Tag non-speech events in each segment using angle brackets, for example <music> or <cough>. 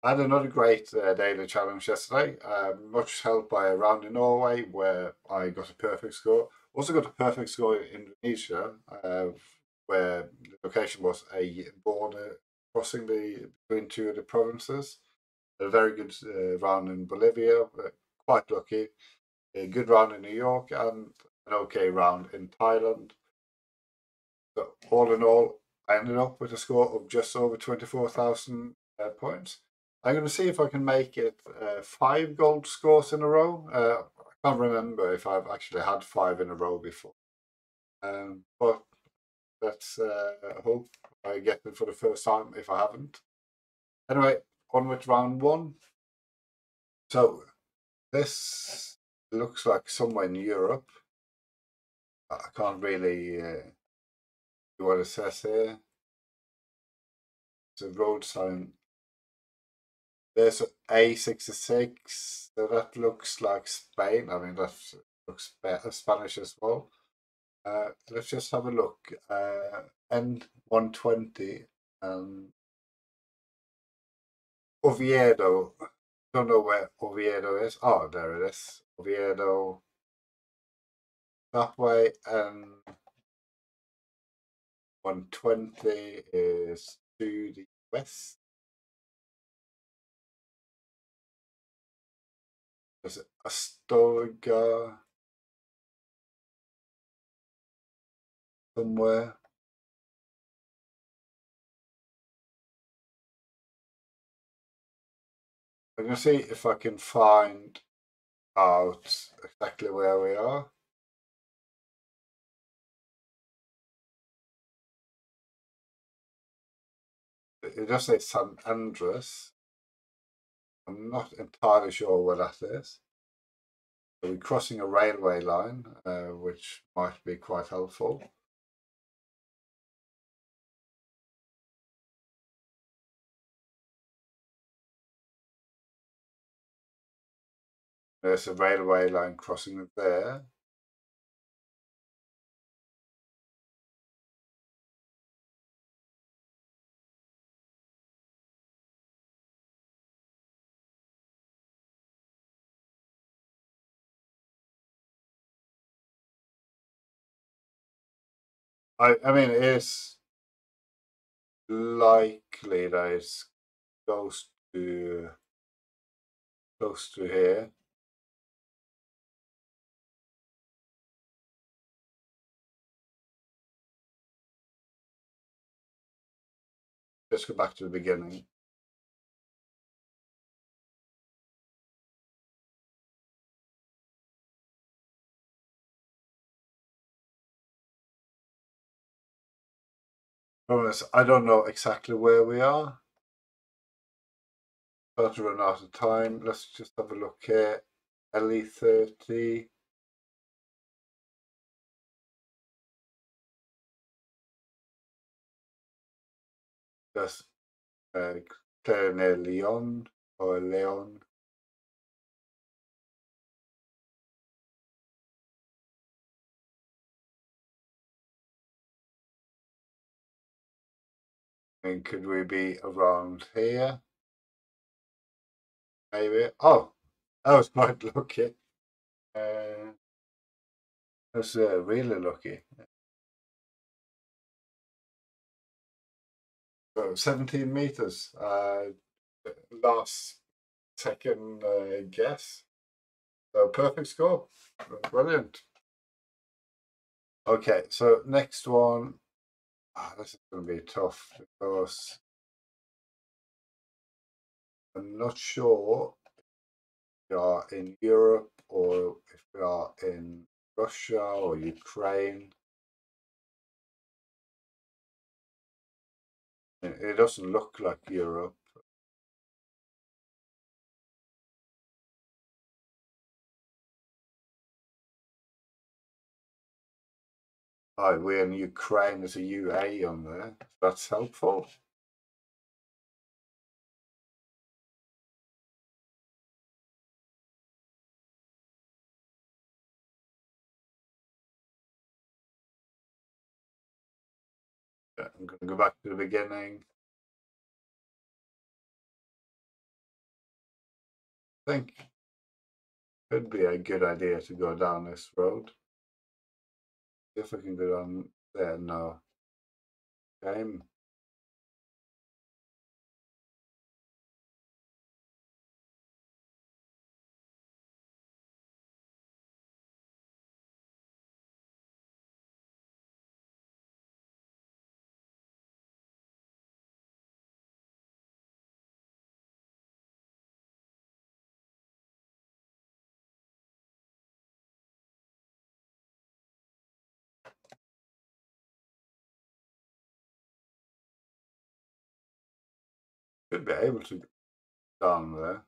I had another great uh, daily challenge yesterday, uh, much helped by a round in Norway where I got a perfect score. Also got a perfect score in Indonesia, uh, where the location was a border crossing the between two of the provinces. A very good uh, round in Bolivia, quite lucky. A good round in New York and an okay round in Thailand. So all in all, I ended up with a score of just over 24,000 uh, points. I'm going to see if I can make it uh, five gold scores in a row. Uh, I can't remember if I've actually had five in a row before. Um, but let's uh, hope I get them for the first time if I haven't. Anyway, on with round one. So this looks like somewhere in Europe. I can't really uh, see what it says here. It's a road sign there's A66. So that looks like Spain. I mean, that looks Spanish as well. Uh, let's just have a look. Uh, N120 and Oviedo. Don't know where Oviedo is. Oh, there it is. Oviedo. That way and 120 is to the west. Astorga? Somewhere. I'm going to see if I can find out exactly where we are. It does say San Andres. I'm not entirely sure where that is. We're crossing a railway line, uh, which might be quite helpful. There's a railway line crossing there. I, I mean, it's likely that it's close to close to here. Let's go back to the beginning. Promise, I don't know exactly where we are. Start to run out of time. Let's just have a look here. LE30. That's uh, Claire Leon or Leon. And could we be around here? Maybe. Oh, that was <laughs> quite lucky. Uh, that's uh, really lucky. So 17 meters. Uh, last second uh, guess. So perfect score. Brilliant. Okay, so next one Ah, this is going to be tough because I'm not sure if we are in Europe or if we are in Russia or Ukraine. It doesn't look like Europe. Oh, we're in Ukraine, there's a UA on there. That's helpful. I'm going to go back to the beginning. I think could be a good idea to go down this road. If I can go down there, no. Uh, Game. Should be able to down there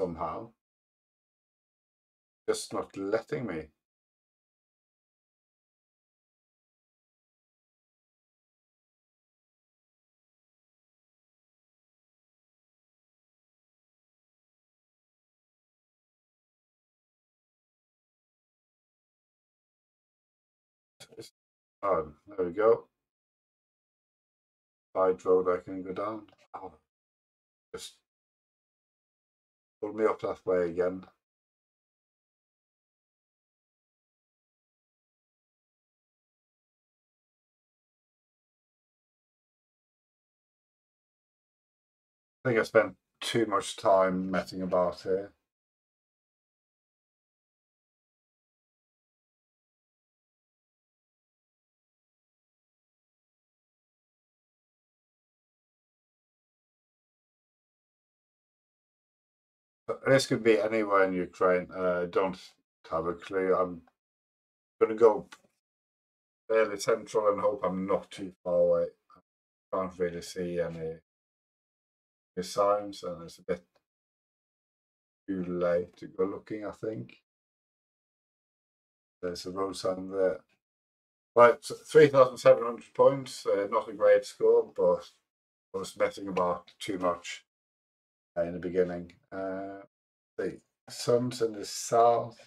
somehow. Just not letting me. Oh, there we go. Side road I can go down. Oh, just pull me up way again. I think I spent too much time messing about here. This could be anywhere in Ukraine. Uh, don't have a clue. I'm going to go fairly central and hope I'm not too far away. I can't really see any, any signs, and it's a bit too late to go looking, I think. There's a road sign there. Right, 3,700 points. Uh, not a great score, but I was messing about too much in the beginning. Uh, the sun's in the south.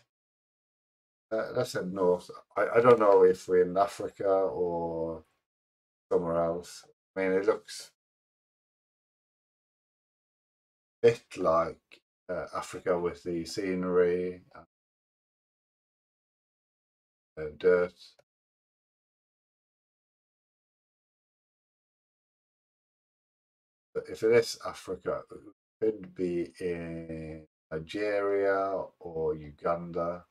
Uh, let's say north. I, I don't know if we're in Africa or somewhere else. I mean, it looks a bit like uh, Africa with the scenery, and, dirt. But if it is Africa, it could be in Nigeria or Uganda.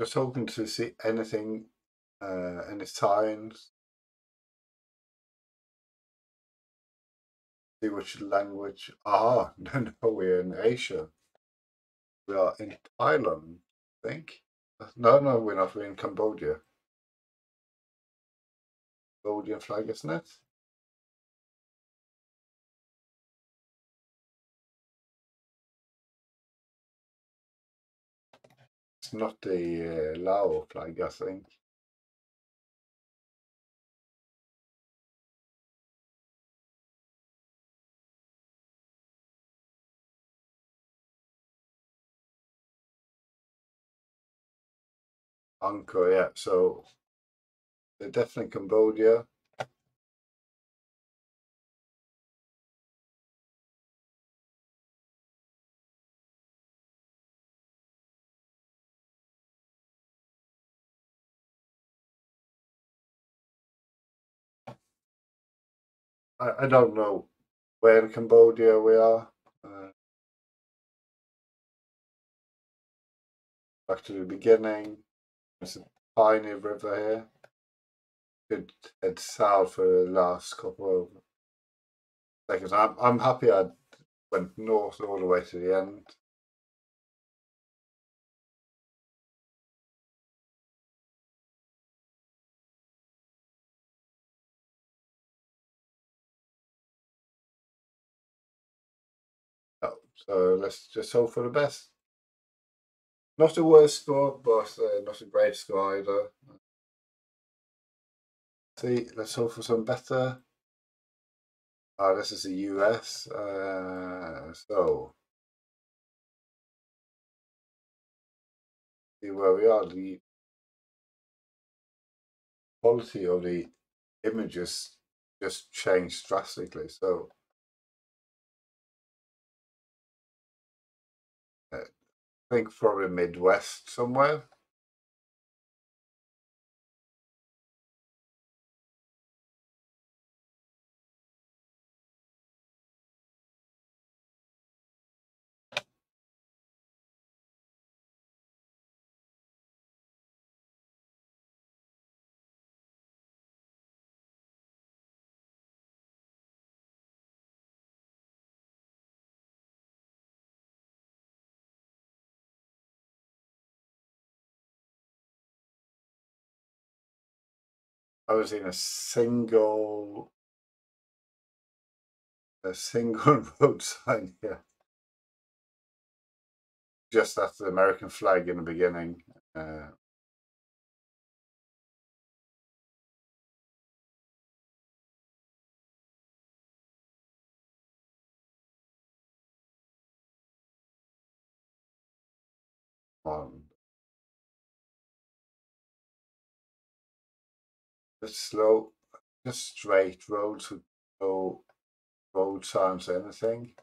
Just hoping to see anything, uh, any signs. See which language. Ah, <laughs> no, no, we're in Asia. We are in Thailand, I think. No, no, we're not. We're in Cambodia. Cambodian flag, isn't it? It's not the uh, Lao flag, I think. Angkor, yeah. So they're definitely Cambodia. I, I don't know where in Cambodia we are. Uh, back to the beginning. There's a tiny river here. Could head south for the last couple of seconds. I'm I'm happy I went north all the way to the end. So let's just hope for the best. Not the worst score, but uh, not a great score either. See, let's hope for some better. Ah, this is the US. Uh, so see where we are. The quality of the images just changed drastically. So think probably Midwest somewhere. I was in a single a single <laughs> road sign here. Just after the American flag in the beginning. Uh, on just slow, just straight roads with no road signs, anything.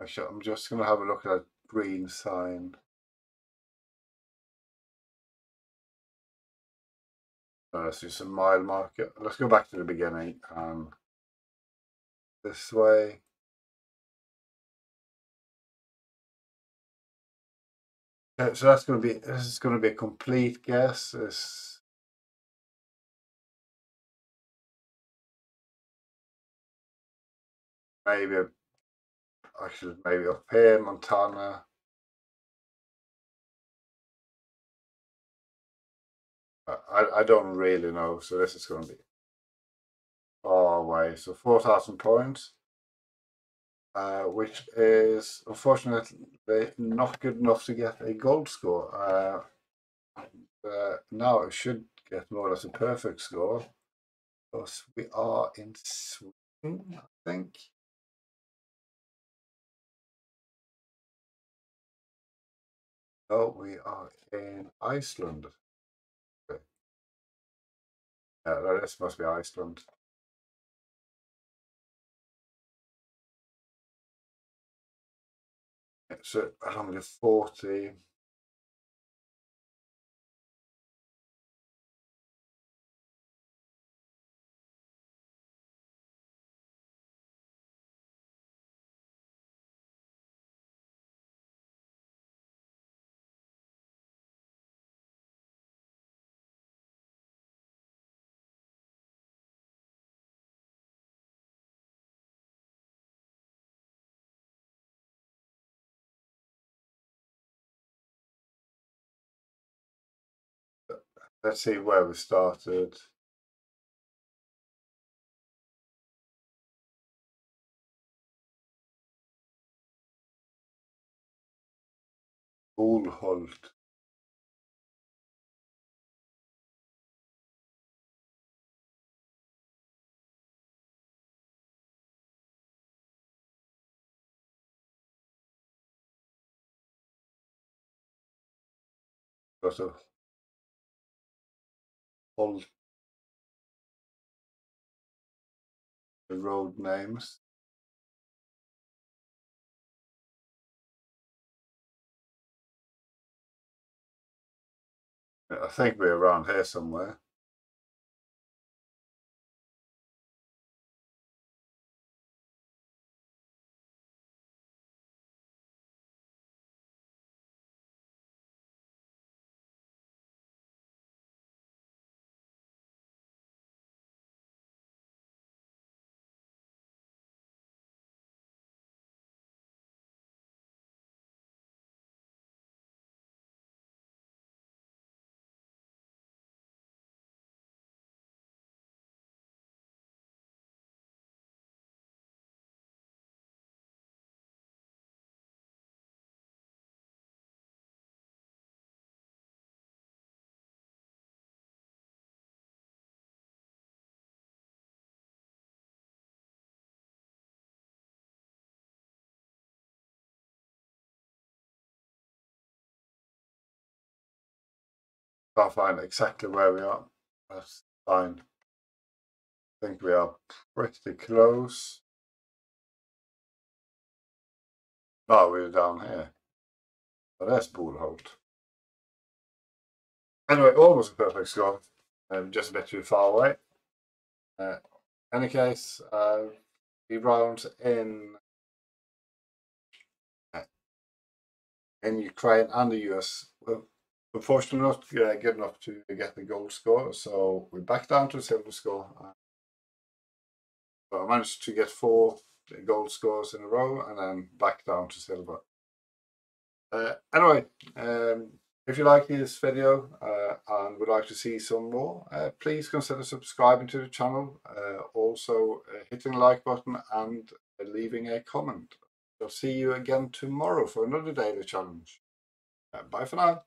I'm just going to have a look at that green sign. Uh, let's do some mile marker. Let's go back to the beginning. Um, this way. Okay, so that's going to be this is going to be a complete guess. This maybe actually maybe up here, Montana. I, I don't really know, so this is going to be far away. So 4,000 points, uh, which is unfortunately not good enough to get a gold score. Uh, uh, now it should get more or less a perfect score because we are in Sweden, I think. Oh, we are in Iceland. Okay. Uh, yeah, this must be Iceland. So 140. Let's see where we started. Bolholt. Got a all the road names. I think we're around here somewhere. Can't find exactly where we are. That's fine. I think we are pretty close. No, we're down here. But there's Bolholt. Anyway, almost a perfect score. Um, just a bit too far away. Uh, any case, uh, the rounds in uh, in Ukraine and the US unfortunately not uh, good enough to get the gold score, so we're back down to silver score. So I managed to get four gold scores in a row and then back down to silver. Uh, anyway, um, if you like this video uh, and would like to see some more, uh, please consider subscribing to the channel, uh, also uh, hitting the like button and leaving a comment. I'll see you again tomorrow for another daily challenge. Uh, bye for now.